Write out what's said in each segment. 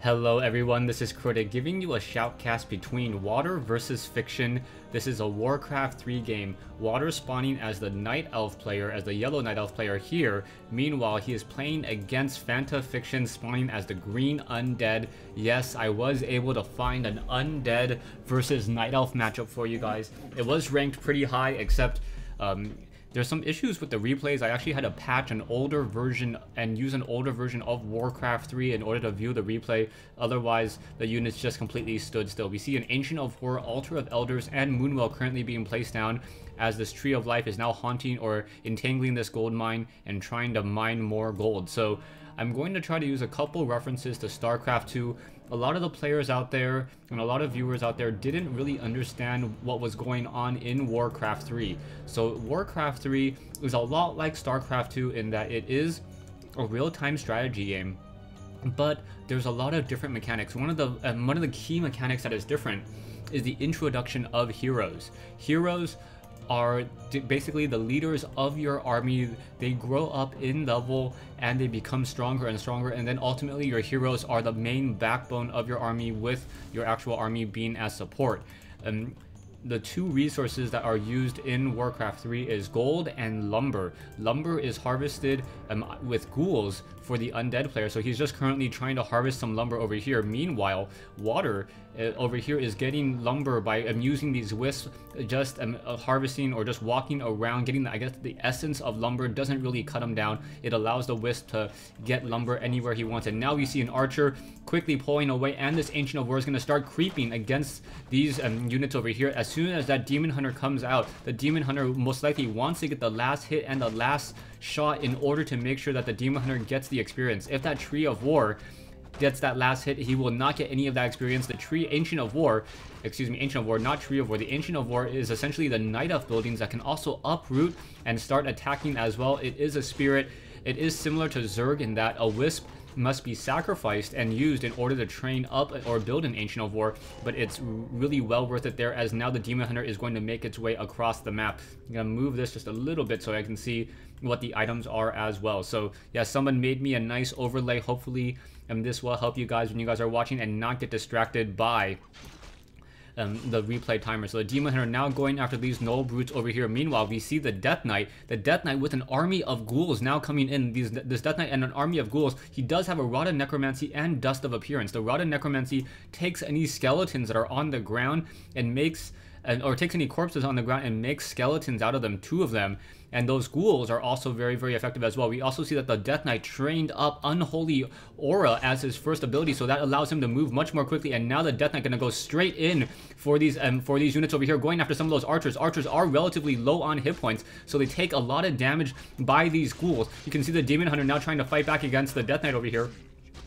Hello everyone, this is Critic giving you a shoutcast between Water versus Fiction. This is a Warcraft 3 game. Water spawning as the Night Elf player, as the Yellow Night Elf player here. Meanwhile, he is playing against Fanta Fiction spawning as the Green Undead. Yes, I was able to find an Undead versus Night Elf matchup for you guys. It was ranked pretty high, except um, there's some issues with the replays. I actually had to patch an older version and use an older version of Warcraft 3 in order to view the replay. Otherwise, the units just completely stood still. We see an Ancient of War, Altar of Elders, and Moonwell currently being placed down as this Tree of Life is now haunting or entangling this gold mine and trying to mine more gold. So I'm going to try to use a couple references to StarCraft 2 a lot of the players out there and a lot of viewers out there didn't really understand what was going on in Warcraft 3. So Warcraft 3 is a lot like StarCraft 2 in that it is a real-time strategy game, but there's a lot of different mechanics. One of the um, one of the key mechanics that is different is the introduction of heroes. Heroes are basically the leaders of your army. They grow up in level and they become stronger and stronger. And then ultimately, your heroes are the main backbone of your army, with your actual army being as support. Um, the two resources that are used in Warcraft 3 is gold and lumber. Lumber is harvested um, with ghouls for the undead player, so he's just currently trying to harvest some lumber over here. Meanwhile, water over here is getting lumber by um, using these wisps, just um, uh, harvesting or just walking around, getting the, I guess the essence of lumber doesn't really cut him down. It allows the wisp to get lumber anywhere he wants. And now we see an archer quickly pulling away, and this Ancient of War is going to start creeping against these um, units over here. As soon as that Demon Hunter comes out, the Demon Hunter most likely wants to get the last hit and the last shot in order to make sure that the Demon Hunter gets the experience. If that Tree of War gets that last hit, he will not get any of that experience. The Tree Ancient of War, excuse me, Ancient of War, not Tree of War. The Ancient of War is essentially the Night Elf buildings that can also uproot and start attacking as well. It is a spirit. It is similar to Zerg in that a Wisp must be sacrificed and used in order to train up or build an Ancient of War, but it's really well worth it there as now the Demon Hunter is going to make its way across the map. I'm going to move this just a little bit so I can see what the items are as well. So yeah, someone made me a nice overlay. Hopefully and this will help you guys when you guys are watching and not get distracted by um, the replay timer. So the Demon Hunter now going after these Gnoll Brutes over here. Meanwhile, we see the Death Knight. The Death Knight with an army of ghouls now coming in. These, this Death Knight and an army of ghouls. He does have a of Necromancy and Dust of Appearance. The of Necromancy takes any skeletons that are on the ground and makes and, or takes any corpses on the ground and makes skeletons out of them, two of them. And those ghouls are also very, very effective as well. We also see that the Death Knight trained up Unholy Aura as his first ability, so that allows him to move much more quickly. And now the Death Knight gonna go straight in for these um, for these units over here, going after some of those archers. Archers are relatively low on hit points, so they take a lot of damage by these ghouls. You can see the Demon Hunter now trying to fight back against the Death Knight over here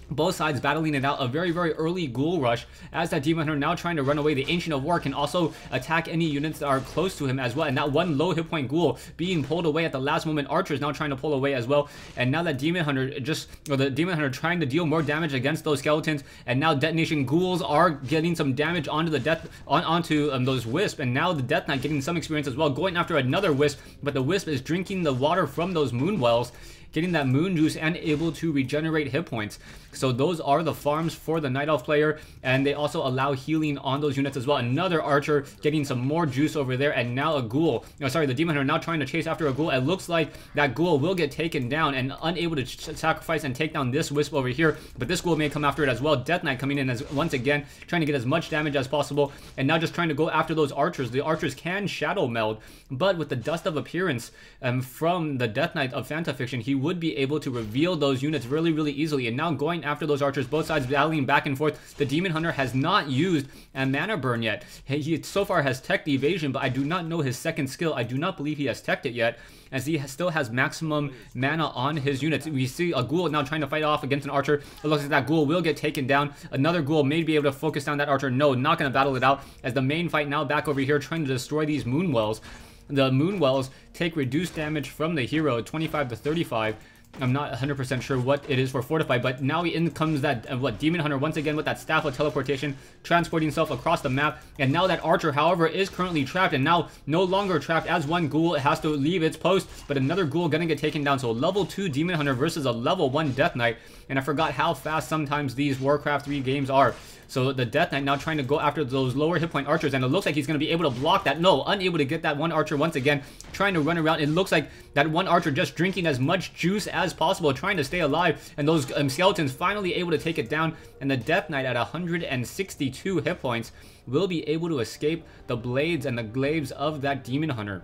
both sides battling it out. A very very early ghoul rush as that demon hunter now trying to run away the ancient of war can also attack any units that are close to him as well. And that one low hit point ghoul being pulled away at the last moment. Archer is now trying to pull away as well. And now that demon hunter just or the demon hunter trying to deal more damage against those skeletons. And now detonation ghouls are getting some damage onto the death on onto um, those wisp and now the death knight getting some experience as well going after another wisp. But the wisp is drinking the water from those moon wells getting that moon juice and able to regenerate hit points. So those are the farms for the Night Elf player, and they also allow healing on those units as well. Another archer getting some more juice over there, and now a ghoul. No, sorry, the demon hunter now trying to chase after a ghoul. It looks like that ghoul will get taken down and unable to sacrifice and take down this wisp over here, but this ghoul may come after it as well. Death Knight coming in as once again, trying to get as much damage as possible, and now just trying to go after those archers. The archers can shadow meld, but with the dust of appearance um, from the Death Knight of Fanta Fiction, would be able to reveal those units really, really easily. And now going after those archers, both sides battling back and forth. The Demon Hunter has not used a mana burn yet. He so far has teched evasion, but I do not know his second skill. I do not believe he has teched it yet as he still has maximum mana on his units. We see a ghoul now trying to fight off against an archer. It looks like that ghoul will get taken down. Another ghoul may be able to focus down that archer. No, not going to battle it out as the main fight now back over here trying to destroy these moon wells. The moon wells take reduced damage from the hero, 25 to 35, I'm not 100% sure what it is for Fortify, but now in comes that, uh, what, Demon Hunter once again with that Staff of Teleportation, transporting himself across the map, and now that Archer, however, is currently trapped, and now no longer trapped as one Ghoul, it has to leave its post, but another Ghoul gonna get taken down, so level 2 Demon Hunter versus a level 1 Death Knight, and I forgot how fast sometimes these Warcraft 3 games are. So the Death Knight now trying to go after those lower hit point archers, and it looks like he's going to be able to block that. No, unable to get that one archer once again, trying to run around. It looks like that one archer just drinking as much juice as possible, trying to stay alive, and those um, skeletons finally able to take it down, and the Death Knight at 162 hit points will be able to escape the blades and the glaives of that Demon Hunter.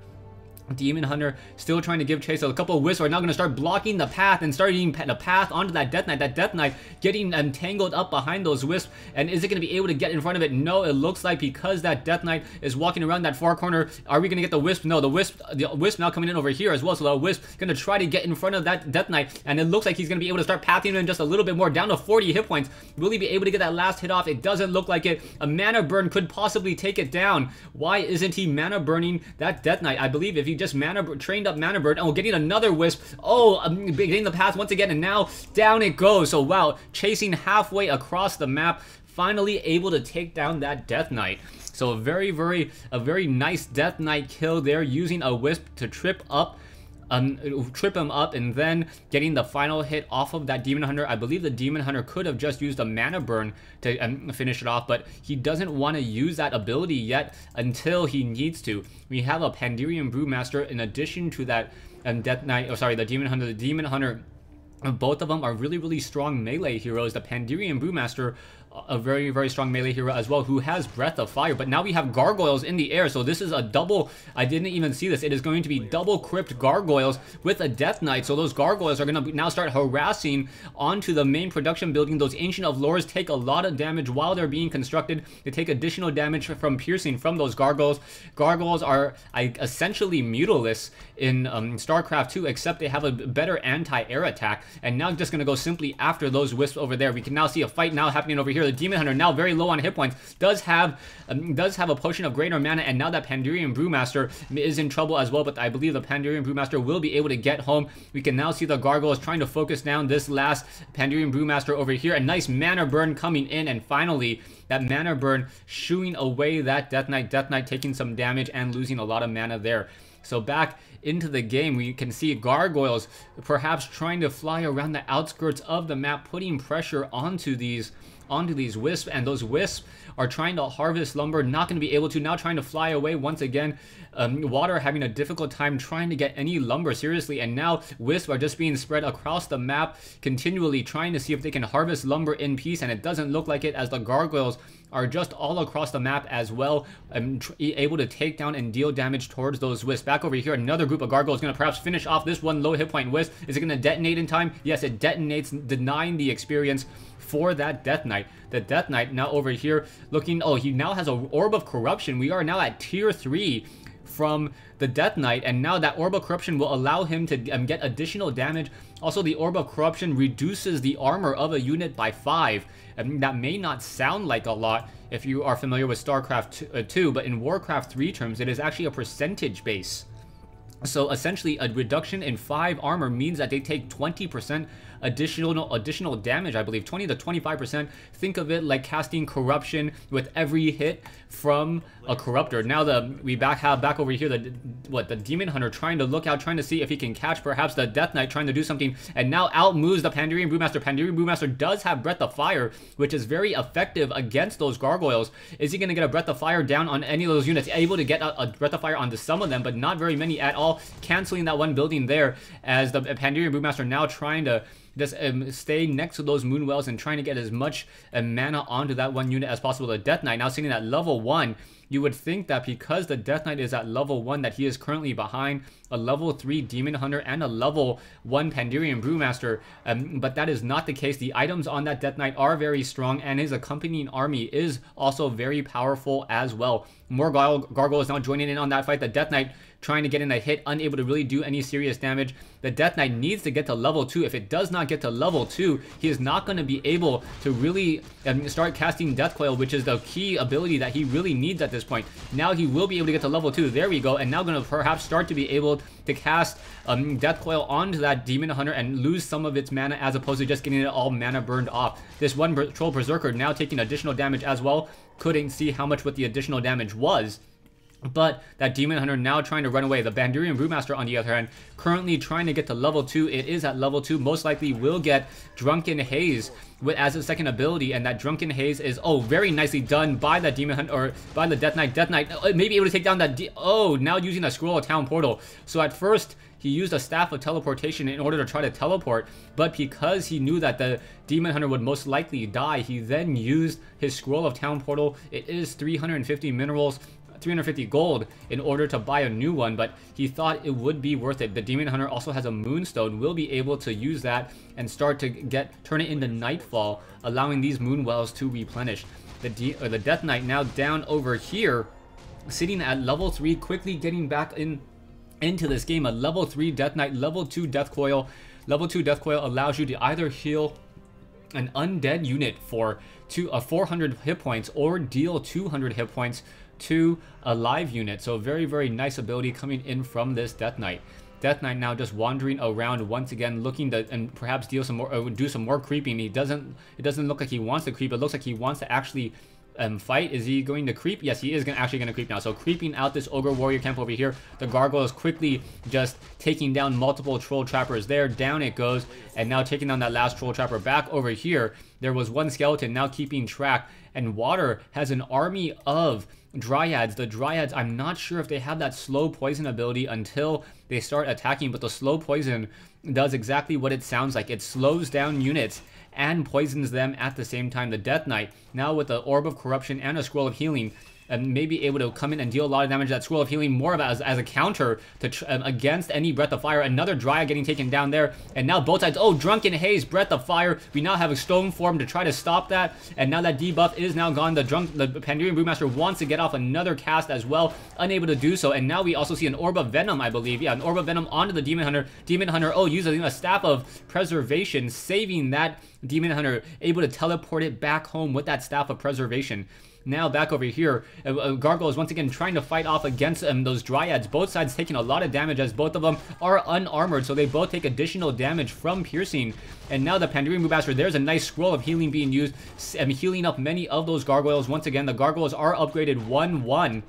Demon Hunter still trying to give chase. So a couple of wisps are now going to start blocking the path and starting the path onto that Death Knight. That Death Knight getting entangled up behind those wisps. And is it going to be able to get in front of it? No, it looks like because that Death Knight is walking around that far corner, are we going to get the wisp? No, the wisp, the wisp now coming in over here as well. So the wisp going to try to get in front of that Death Knight. And it looks like he's going to be able to start pathing in just a little bit more down to 40 hit points. Will he be able to get that last hit off? It doesn't look like it. A mana burn could possibly take it down. Why isn't he mana burning that Death Knight? I believe if he just mana trained up Mana Burn. Oh, getting another Wisp. Oh, um, getting the path once again, and now down it goes. So, wow, chasing halfway across the map, finally able to take down that Death Knight. So a very, very, a very nice Death Knight kill there, using a Wisp to trip up um, trip him up and then getting the final hit off of that Demon Hunter. I believe the Demon Hunter could have just used a mana burn to um, finish it off, but he doesn't want to use that ability yet until he needs to. We have a Pandirian Brewmaster in addition to that um, Death Knight, oh sorry, the Demon Hunter. The Demon Hunter both of them are really, really strong melee heroes. The Pandirian Brewmaster a very, very strong melee hero as well who has Breath of Fire. But now we have Gargoyles in the air. So this is a double, I didn't even see this. It is going to be double crypt Gargoyles with a Death Knight. So those Gargoyles are going to now start harassing onto the main production building. Those Ancient of Lores take a lot of damage while they're being constructed. They take additional damage from piercing from those Gargoyles. Gargoyles are I, essentially mutalisks in um, StarCraft 2, except they have a better anti-air attack. And now I'm just going to go simply after those Wisps over there. We can now see a fight now happening over here the Demon Hunter, now very low on hit points, does have um, does have a potion of greater mana, and now that Pandirian Brewmaster is in trouble as well, but I believe the Pandirian Brewmaster will be able to get home. We can now see the Gargoyles trying to focus down this last Pandirian Brewmaster over here. A nice mana burn coming in, and finally, that mana burn shooing away that Death Knight. Death Knight taking some damage and losing a lot of mana there. So back into the game, we can see gargoyles perhaps trying to fly around the outskirts of the map, putting pressure onto these onto these wisps, and those wisps are trying to harvest lumber, not going to be able to, now trying to fly away once again. Um, water having a difficult time trying to get any lumber, seriously, and now wisps are just being spread across the map, continually trying to see if they can harvest lumber in peace, and it doesn't look like it as the gargoyles are just all across the map as well, um, able to take down and deal damage towards those wisps. Back over here, another group of gargoyles going to perhaps finish off this one low hit point wisp. Is it going to detonate in time? Yes, it detonates, denying the experience for that Death Knight. The Death Knight now over here looking, oh, he now has an Orb of Corruption. We are now at tier 3 from the Death Knight, and now that Orb of Corruption will allow him to um, get additional damage. Also, the Orb of Corruption reduces the armor of a unit by 5. and that may not sound like a lot if you are familiar with StarCraft 2, uh, but in Warcraft 3 terms, it is actually a percentage base. So essentially, a reduction in 5 armor means that they take 20% additional additional damage, I believe, 20 to 25%. Think of it like casting corruption with every hit from a corruptor. Now the we back have back over here the what the demon hunter trying to look out, trying to see if he can catch perhaps the death knight trying to do something, and now out moves the Pandirian Brewmaster. Pandirian Brewmaster does have Breath of Fire, which is very effective against those gargoyles. Is he gonna get a Breath of Fire down on any of those units? Able to get a, a Breath of Fire onto some of them, but not very many at all. Canceling that one building there as the Pandirian Brewmaster now trying to just um, stay next to those moon wells and trying to get as much uh, mana onto that one unit as possible. The Death Knight now sitting at level 1 you would think that because the Death Knight is at level 1 that he is currently behind a level 3 Demon Hunter and a level 1 Pandirian Brewmaster, um, but that is not the case. The items on that Death Knight are very strong and his accompanying army is also very powerful as well. More Gar Gargoyles now joining in on that fight. The Death Knight trying to get in a hit, unable to really do any serious damage. The Death Knight needs to get to level 2. If it does not get to level 2, he is not going to be able to really start casting Death Coil, which is the key ability that he really needs at this point. Now he will be able to get to level 2. There we go. And now going to perhaps start to be able to cast um, Death Coil onto that Demon Hunter and lose some of its mana as opposed to just getting it all mana burned off. This one Troll Berserker now taking additional damage as well. Couldn't see how much what the additional damage was. But that Demon Hunter now trying to run away. The Bandurian Brewmaster, on the other hand, currently trying to get to level 2. It is at level 2. Most likely will get Drunken Haze with as a second ability. And that Drunken Haze is, oh, very nicely done by that Demon Hunter, or by the Death Knight. Death Knight uh, may be able to take down that, oh, now using a Scroll of Town Portal. So at first, he used a Staff of Teleportation in order to try to teleport, but because he knew that the Demon Hunter would most likely die, he then used his Scroll of Town Portal. It is 350 minerals, 350 gold in order to buy a new one, but he thought it would be worth it. The Demon Hunter also has a Moonstone, will be able to use that and start to get turn it into Nightfall, allowing these Moon Wells to replenish. The, De the Death Knight now down over here, sitting at level 3, quickly getting back in into this game. A level 3 Death Knight, level 2 Death Coil. Level 2 Death Coil allows you to either heal an undead unit for two, uh, 400 hit points or deal 200 hit points to a live unit. So very, very nice ability coming in from this Death Knight. Death Knight now just wandering around once again, looking to and perhaps deal some more, or do some more creeping. He doesn't. It doesn't look like he wants to creep. It looks like he wants to actually um, fight. Is he going to creep? Yes, he is gonna, actually going to creep now. So creeping out this Ogre Warrior camp over here. The Gargoyle is quickly just taking down multiple Troll Trappers there. Down it goes. And now taking down that last Troll Trapper back over here. There was one skeleton now keeping track. And Water has an army of Dryads. The Dryads, I'm not sure if they have that slow poison ability until they start attacking. But the slow poison does exactly what it sounds like. It slows down units and poisons them at the same time. The Death Knight, now with the Orb of Corruption and a Scroll of Healing, and maybe able to come in and deal a lot of damage. That Scroll of Healing more of as, as a counter to um, against any Breath of Fire. Another Dryad getting taken down there. And now both sides, oh, Drunken Haze, Breath of Fire. We now have a Stone Form to try to stop that. And now that debuff is now gone. The drunk, the Pandurian Brewmaster wants to get off another cast as well. Unable to do so. And now we also see an Orb of Venom, I believe. Yeah, an Orb of Venom onto the Demon Hunter. Demon Hunter, oh, using a Staff of Preservation, saving that Demon Hunter, able to teleport it back home with that Staff of Preservation. Now back over here, uh, uh, Gargoyle is once again trying to fight off against um, those Dryads. Both sides taking a lot of damage as both of them are unarmored, so they both take additional damage from piercing. And now the Pandurian Brewmaster, there's a nice scroll of healing being used, and healing up many of those Gargoyles. Once again, the Gargoyles are upgraded 1-1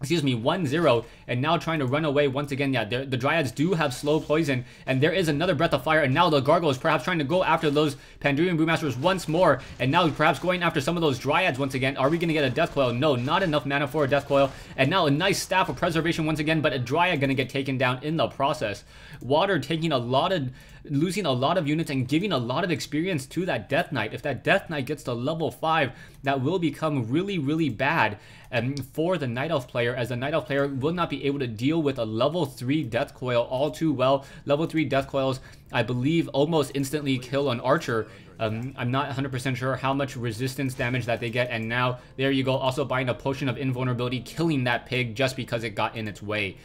excuse me, 1-0, and now trying to run away once again. Yeah, the Dryads do have slow poison, and there is another Breath of Fire, and now the Gargoyle is perhaps trying to go after those Pandurian Brewmasters once more, and now perhaps going after some of those Dryads once again. Are we going to get a Death Coil? No, not enough mana for a Death Coil, and now a nice Staff of Preservation once again, but a Dryad going to get taken down in the process. Water taking a lot of losing a lot of units and giving a lot of experience to that Death Knight. If that Death Knight gets to level 5, that will become really, really bad um, for the Night Elf player, as the Night Elf player will not be able to deal with a level 3 Death Coil all too well. Level 3 Death Coils, I believe, almost instantly kill an Archer. Um, I'm not 100% sure how much resistance damage that they get, and now, there you go, also buying a Potion of Invulnerability, killing that pig just because it got in its way.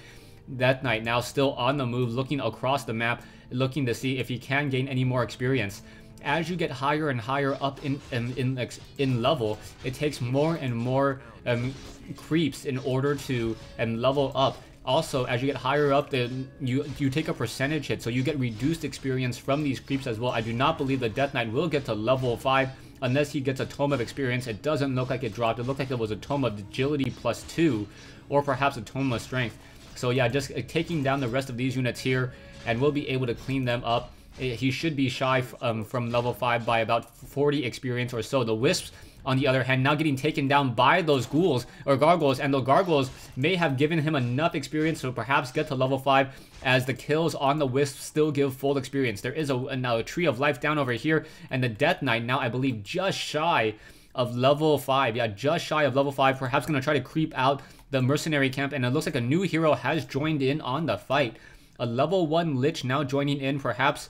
Death Knight now still on the move, looking across the map, looking to see if he can gain any more experience. As you get higher and higher up in in in, in level, it takes more and more um, creeps in order to um, level up. Also, as you get higher up, then you you take a percentage hit, so you get reduced experience from these creeps as well. I do not believe the Death Knight will get to level 5 unless he gets a Tome of Experience. It doesn't look like it dropped. It looked like it was a Tome of Agility plus 2, or perhaps a Tome of Strength. So yeah, just uh, taking down the rest of these units here, and we'll be able to clean them up. Eh, he should be shy um, from level 5 by about 40 experience or so. The Wisps, on the other hand, now getting taken down by those ghouls or gargoyles, and the gargoyles may have given him enough experience to perhaps get to level 5, as the kills on the Wisp still give full experience. There is a, now a Tree of Life down over here, and the Death Knight now, I believe, just shy of level 5. Yeah, just shy of level 5. Perhaps going to try to creep out the mercenary camp, and it looks like a new hero has joined in on the fight. A level 1 Lich now joining in, perhaps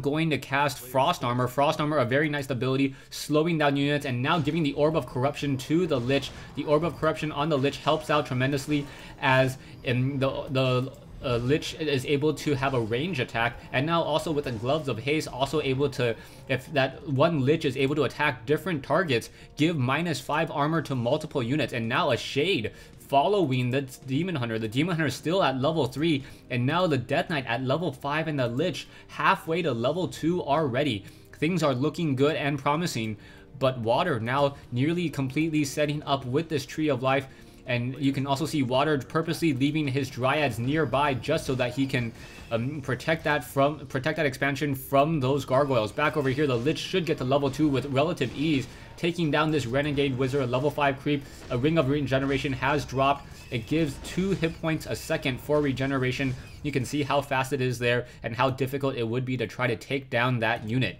going to cast Frost Armor. Frost Armor, a very nice ability, slowing down units, and now giving the Orb of Corruption to the Lich. The Orb of Corruption on the Lich helps out tremendously as in the the uh, Lich is able to have a range attack, and now also with the Gloves of Haste, also able to, if that one Lich is able to attack different targets, give minus 5 armor to multiple units, and now a Shade following the Demon Hunter. The Demon Hunter is still at level 3, and now the Death Knight at level 5, and the Lich halfway to level 2 already. Things are looking good and promising, but Water now nearly completely setting up with this Tree of Life, and you can also see Water purposely leaving his Dryads nearby just so that he can um, protect that from protect that expansion from those gargoyles. Back over here, the Lich should get to level 2 with relative ease, taking down this Renegade Wizard, a level 5 creep. A Ring of Regeneration has dropped. It gives 2 hit points a second for regeneration. You can see how fast it is there and how difficult it would be to try to take down that unit.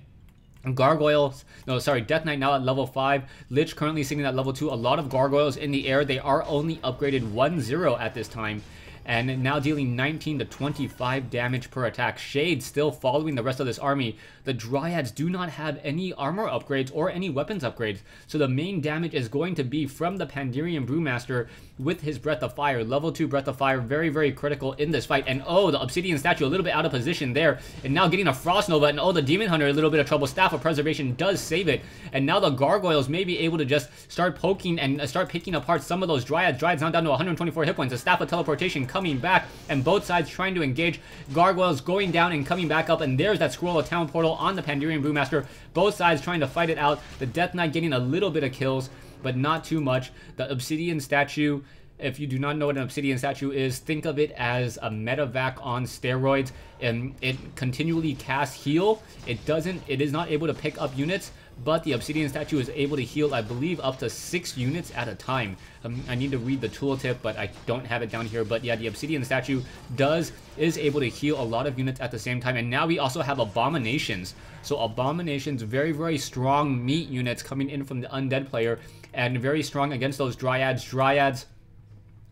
Gargoyles, no, sorry, Death Knight now at level 5. Lich currently sitting at level 2. A lot of gargoyles in the air. They are only upgraded 1-0 at this time and now dealing 19 to 25 damage per attack. Shade still following the rest of this army. The Dryads do not have any armor upgrades or any weapons upgrades, so the main damage is going to be from the Pandirian Brewmaster with his Breath of Fire. Level 2 Breath of Fire, very, very critical in this fight. And oh, the Obsidian Statue a little bit out of position there, and now getting a Frost Nova, and oh, the Demon Hunter a little bit of trouble. Staff of Preservation does save it, and now the Gargoyles may be able to just start poking and uh, start picking apart some of those Dryads. Dryads now down to 124 hit points. The Staff of Teleportation coming back, and both sides trying to engage. Gargoyles going down and coming back up, and there's that Scroll of Town portal on the Pandirian Brewmaster. Both sides trying to fight it out. The Death Knight getting a little bit of kills, but not too much. The Obsidian statue if you do not know what an obsidian statue is, think of it as a medevac on steroids. And it continually casts heal. It doesn't, it is not able to pick up units, but the Obsidian statue is able to heal, I believe, up to six units at a time. Um, I need to read the tooltip, but I don't have it down here. But yeah, the Obsidian statue does, is able to heal a lot of units at the same time. And now we also have Abominations. So Abominations, very, very strong meat units coming in from the Undead player, and very strong against those Dryads. Dryads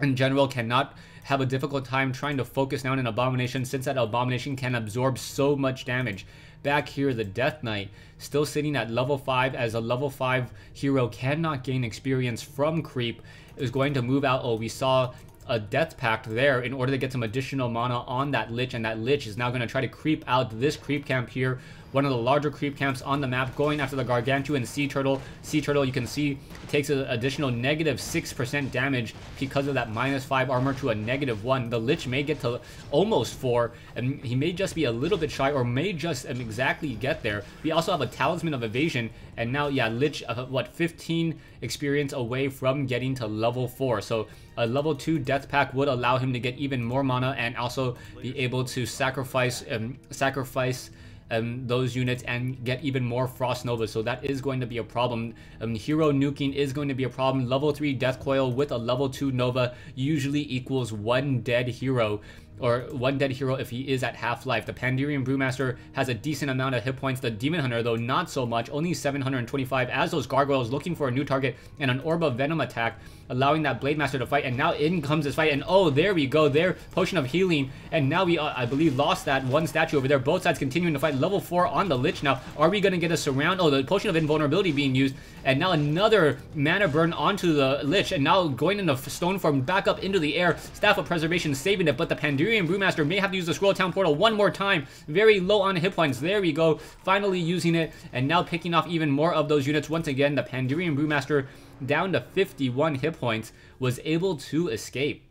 in general cannot have a difficult time trying to focus down an Abomination since that Abomination can absorb so much damage. Back here, the Death Knight, still sitting at level 5 as a level 5 hero cannot gain experience from Creep, is going to move out. Oh, we saw a Death Pact there in order to get some additional mana on that Lich, and that Lich is now going to try to creep out this creep camp here one of the larger creep camps on the map, going after the Gargantuan Sea Turtle. Sea Turtle, you can see, takes an additional negative 6% damage because of that minus 5 armor to a negative 1. The Lich may get to almost 4, and he may just be a little bit shy, or may just um, exactly get there. We also have a Talisman of Evasion, and now, yeah, Lich, uh, what, 15 experience away from getting to level 4. So a level 2 Death Pact would allow him to get even more mana and also be able to sacrifice um, sacrifice um, those units and get even more Frost Nova. So that is going to be a problem. Um, hero nuking is going to be a problem. Level 3 Death Coil with a level 2 Nova usually equals one dead hero or one dead hero if he is at half life. The Pandirian Brewmaster has a decent amount of hit points. The Demon Hunter, though, not so much, only 725 as those Gargoyles looking for a new target and an Orb of Venom attack, allowing that Blade Master to fight. And now in comes this fight, and oh, there we go, there, Potion of Healing. And now we, uh, I believe, lost that one statue over there. Both sides continuing to fight. Level 4 on the Lich now. Are we going to get a surround? Oh, the Potion of Invulnerability being used. And now another mana burn onto the Lich, and now going into stone form back up into the air. Staff of Preservation saving it, but the Pandirian Brewmaster may have to use the Scroll Town Portal one more time. Very low on hit points. There we go. Finally using it, and now picking off even more of those units. Once again, the Pandirian Brewmaster down to 51 hit points was able to escape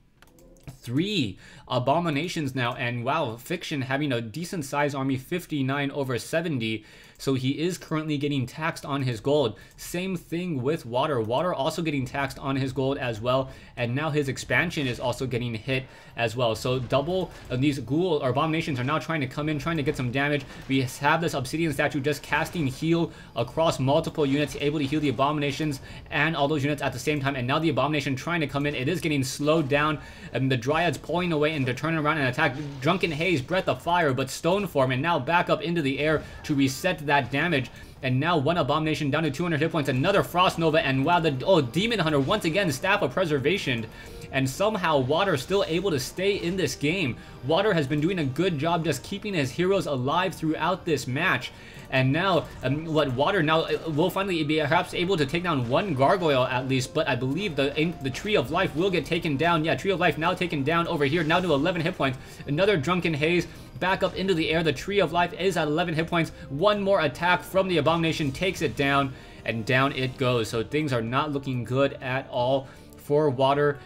three abominations now and wow fiction having a decent size army 59 over 70 so he is currently getting taxed on his gold. Same thing with Water. Water also getting taxed on his gold as well. And now his expansion is also getting hit as well. So double of these ghoul or abominations are now trying to come in, trying to get some damage. We have this obsidian statue just casting heal across multiple units, able to heal the abominations and all those units at the same time. And now the abomination trying to come in. It is getting slowed down. And the dryads pulling away and to turn around and attack. Drunken Haze, Breath of Fire, but Stone Form, and now back up into the air to reset that damage. And now one Abomination down to 200 hit points, another Frost Nova, and wow, the oh Demon Hunter once again, Staff of Preservation. and somehow Water still able to stay in this game. Water has been doing a good job just keeping his heroes alive throughout this match. And now, um, what Water now uh, will finally be perhaps able to take down one Gargoyle at least, but I believe the the Tree of Life will get taken down. Yeah, Tree of Life now taken down over here, now to 11 hit points. Another Drunken Haze back up into the air. The Tree of Life is at 11 hit points. One more attack from the Abomination takes it down, and down it goes. So things are not looking good at all for Water.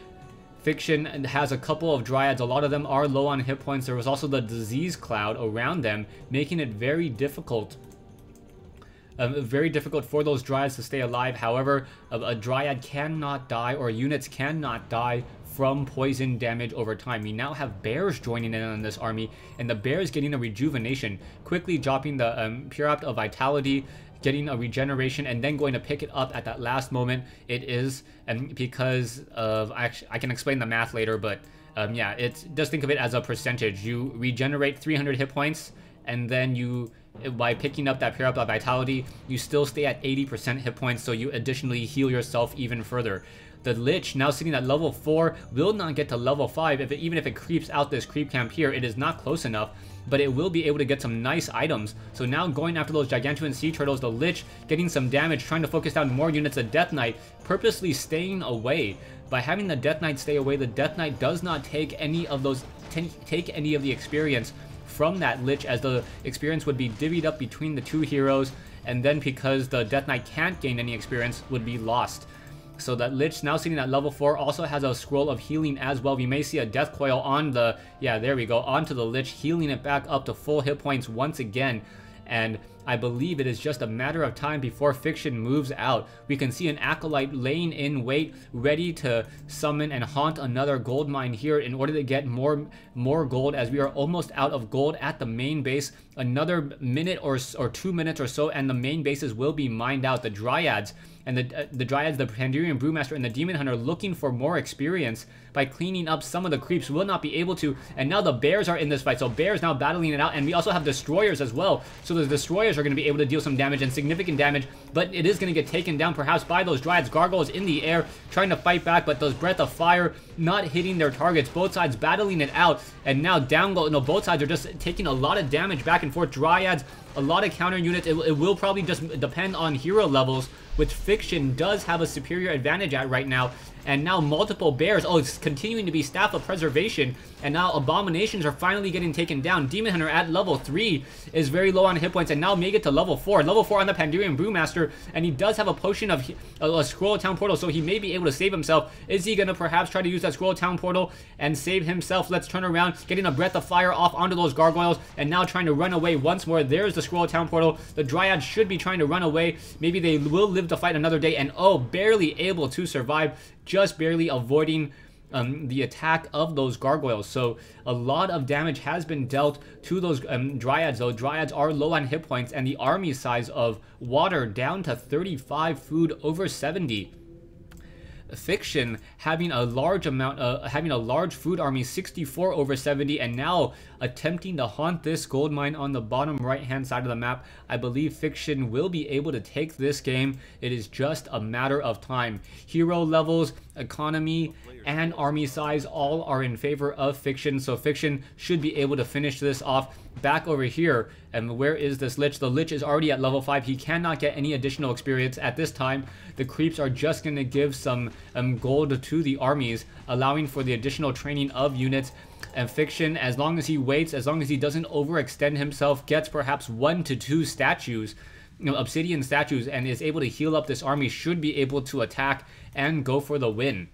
Fiction has a couple of dryads. A lot of them are low on hit points. There was also the disease cloud around them, making it very difficult um, very difficult for those dryads to stay alive. However, a, a, dryad cannot die or units cannot die from poison damage over time. We now have bears joining in on this army, and the bears getting a rejuvenation, quickly dropping the um, Periapt of Vitality, getting a regeneration, and then going to pick it up at that last moment. It is, and because of, actually, I can explain the math later, but um, yeah, it's just think of it as a percentage. You regenerate 300 hit points, and then you by picking up that Periapt of Vitality, you still stay at 80% hit points, so you additionally heal yourself even further. The Lich, now sitting at level 4, will not get to level 5, if it, even if it creeps out this creep camp here, it is not close enough, but it will be able to get some nice items. So now going after those Gargantuan Sea Turtles, the Lich getting some damage, trying to focus down more units, of Death Knight purposely staying away. By having the Death Knight stay away, the Death Knight does not take any of those, take any of the experience from that Lich as the experience would be divvied up between the two heroes and then because the Death Knight can't gain any experience would be lost. So that Lich now sitting at level 4 also has a scroll of healing as well. We may see a death coil on the, yeah there we go, onto the Lich, healing it back up to full hit points once again and I believe it is just a matter of time before Fiction moves out. We can see an Acolyte laying in wait, ready to summon and haunt another gold mine here in order to get more more gold as we are almost out of gold at the main base. Another minute or, or two minutes or so and the main bases will be mined out. The Dryads and the, uh, the Dryads, the Pandurian Brewmaster, and the Demon Hunter looking for more experience by cleaning up some of the creeps will not be able to. And now the Bears are in this fight, so Bears now battling it out, and we also have Destroyers as well. So the Destroyers are going to be able to deal some damage and significant damage, but it is going to get taken down perhaps by those Dryads. Gargoyles in the air trying to fight back, but those Breath of Fire not hitting their targets. Both sides battling it out, and now down go. No, both sides are just taking a lot of damage back and forth. Dryads, a lot of counter units. It, it will probably just depend on hero levels, which Fiction does have a superior advantage at right now and now multiple bears. Oh, it's continuing to be Staff of Preservation, and now Abominations are finally getting taken down. Demon Hunter at level 3 is very low on hit points, and now make it to level 4. Level 4 on the Pandurian Brewmaster, and he does have a potion of a, a Scroll Town Portal, so he may be able to save himself. Is he going to perhaps try to use that Scroll Town Portal and save himself? Let's turn around, getting a Breath of Fire off onto those Gargoyles, and now trying to run away once more. There's the Scroll Town Portal. The Dryad should be trying to run away. Maybe they will live to fight another day, and oh, barely able to survive just barely avoiding um, the attack of those gargoyles. So a lot of damage has been dealt to those um, dryads, though. Dryads are low on hit points, and the army size of water down to 35, food over 70 fiction having a large amount uh, having a large food army 64 over 70 and now attempting to haunt this gold mine on the bottom right hand side of the map i believe fiction will be able to take this game it is just a matter of time hero levels economy and army size all are in favor of fiction so fiction should be able to finish this off back over here. And where is this Lich? The Lich is already at level 5. He cannot get any additional experience at this time. The creeps are just going to give some um, gold to the armies, allowing for the additional training of units. And Fiction, as long as he waits, as long as he doesn't overextend himself, gets perhaps one to two statues, you know, obsidian statues, and is able to heal up this army, should be able to attack and go for the win.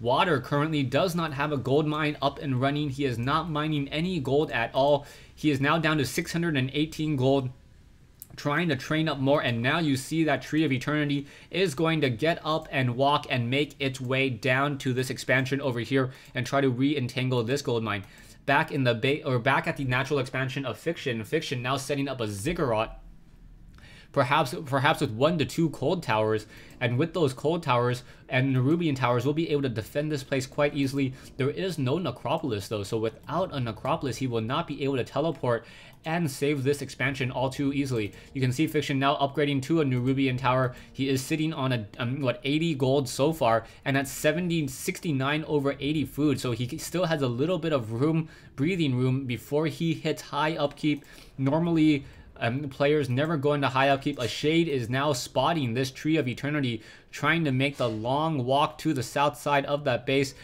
Water currently does not have a gold mine up and running. He is not mining any gold at all. He is now down to 618 gold trying to train up more and now you see that tree of eternity is going to get up and walk and make its way down to this expansion over here and try to re-entangle this gold mine. Back in the bay or back at the natural expansion of fiction fiction now setting up a ziggurat perhaps perhaps with one to two cold towers. And with those cold towers and Nerubian towers, we'll be able to defend this place quite easily. There is no necropolis though, so without a necropolis, he will not be able to teleport and save this expansion all too easily. You can see Fiction now upgrading to a Nerubian tower. He is sitting on a um, what 80 gold so far, and that's 70, 69 over 80 food. So he still has a little bit of room, breathing room before he hits high upkeep. Normally, um, players never go into high upkeep. A Shade is now spotting this Tree of Eternity, trying to make the long walk to the south side of that base.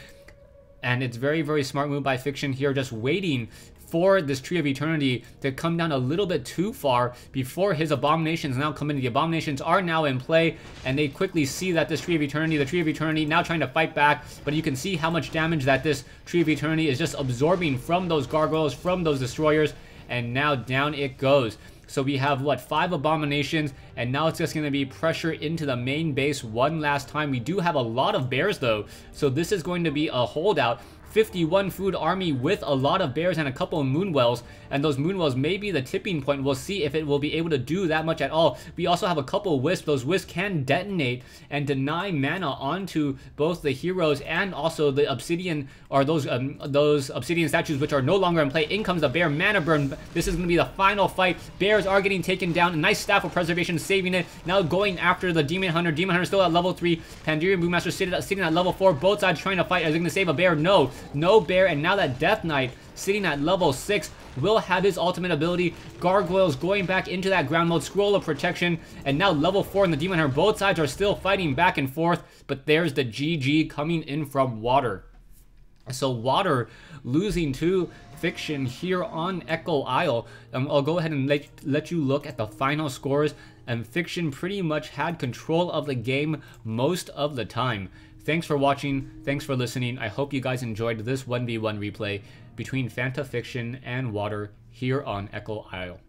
And it's very, very smart move by Fiction here, just waiting for this Tree of Eternity to come down a little bit too far before his Abominations now come in. The Abominations are now in play, and they quickly see that this Tree of Eternity, the Tree of Eternity, now trying to fight back, but you can see how much damage that this Tree of Eternity is just absorbing from those Gargoyles, from those Destroyers, and now down it goes. So we have, what, five Abominations, and now it's just going to be pressure into the main base one last time. We do have a lot of bears, though, so this is going to be a holdout. 51 food army with a lot of bears and a couple of moonwells, and those moonwells may be the tipping point. We'll see if it will be able to do that much at all. We also have a couple wisps. Those wisps can detonate and deny mana onto both the heroes and also the obsidian or those um, those obsidian statues which are no longer in play. In comes the bear mana burn. This is going to be the final fight. Bears are getting taken down. A nice staff of preservation saving it. Now going after the demon hunter. Demon hunter still at level three. Pandirian Brewmaster sitting at, sitting at level four. Both sides trying to fight. Are they going to save a bear? No no bear, and now that Death Knight sitting at level 6 will have his ultimate ability. Gargoyles going back into that ground mode, Scroll of Protection, and now level 4 in the Demon Hunter. Both sides are still fighting back and forth, but there's the GG coming in from Water. So Water losing to Fiction here on Echo Isle. Um, I'll go ahead and let, let you look at the final scores, and Fiction pretty much had control of the game most of the time. Thanks for watching, thanks for listening. I hope you guys enjoyed this 1v1 replay between Fanta Fiction and Water here on Echo Isle.